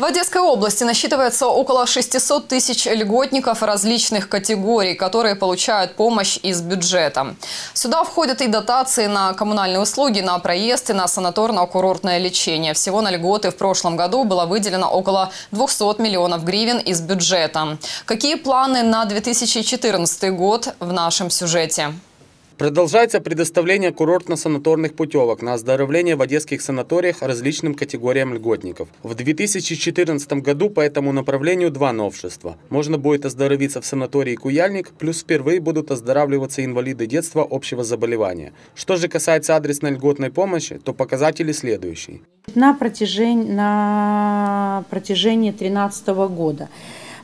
В Одесской области насчитывается около 600 тысяч льготников различных категорий, которые получают помощь из бюджета. Сюда входят и дотации на коммунальные услуги, на проезд и на санаторно-курортное лечение. Всего на льготы в прошлом году было выделено около 200 миллионов гривен из бюджета. Какие планы на 2014 год в нашем сюжете? Продолжается предоставление курортно-санаторных путевок на оздоровление в одесских санаториях различным категориям льготников. В 2014 году по этому направлению два новшества. Можно будет оздоровиться в санатории «Куяльник», плюс впервые будут оздоравливаться инвалиды детства общего заболевания. Что же касается адресной льготной помощи, то показатели следующие. На протяжении, на протяжении 2013 года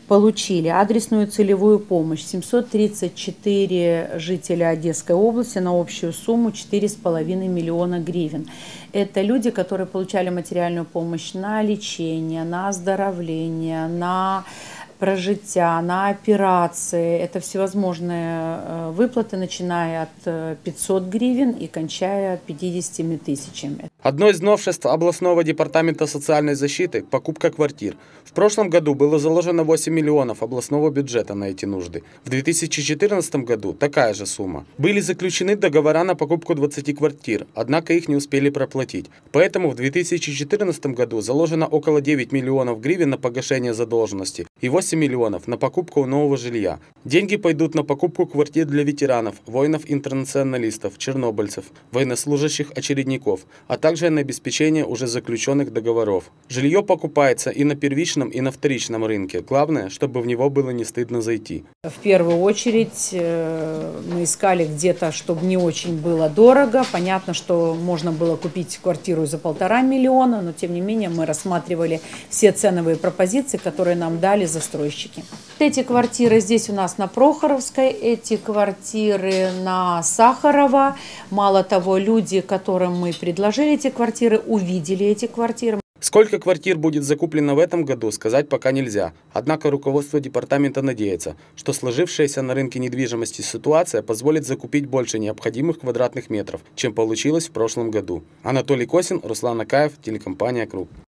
получили адресную целевую помощь 734 жителя Одесской области на общую сумму 4,5 миллиона гривен. Это люди, которые получали материальную помощь на лечение, на оздоровление, на прожития, на операции. Это всевозможные э, выплаты, начиная от 500 э, гривен и кончая 50 тысячами. Одно из новшеств областного департамента социальной защиты – покупка квартир. В прошлом году было заложено 8 миллионов областного бюджета на эти нужды. В 2014 году такая же сумма. Были заключены договора на покупку 20 квартир, однако их не успели проплатить. Поэтому в 2014 году заложено около 9 миллионов гривен на погашение задолженности и 8 8 миллионов на покупку нового жилья. Деньги пойдут на покупку квартир для ветеранов, воинов-интернационалистов, чернобыльцев, военнослужащих очередников, а также на обеспечение уже заключенных договоров. Жилье покупается и на первичном, и на вторичном рынке. Главное, чтобы в него было не стыдно зайти. В первую очередь э, мы искали где-то, чтобы не очень было дорого. Понятно, что можно было купить квартиру за полтора миллиона, но тем не менее мы рассматривали все ценовые пропозиции, которые нам дали застройщики застройщики. Эти квартиры здесь у нас на Прохоровской, эти квартиры на Сахарова. Мало того, люди, которым мы предложили эти квартиры, увидели эти квартиры. Сколько квартир будет закуплено в этом году, сказать пока нельзя. Однако руководство департамента надеется, что сложившаяся на рынке недвижимости ситуация позволит закупить больше необходимых квадратных метров, чем получилось в прошлом году. Анатолий Косин, Руслан Акаев, телекомпания «Круг».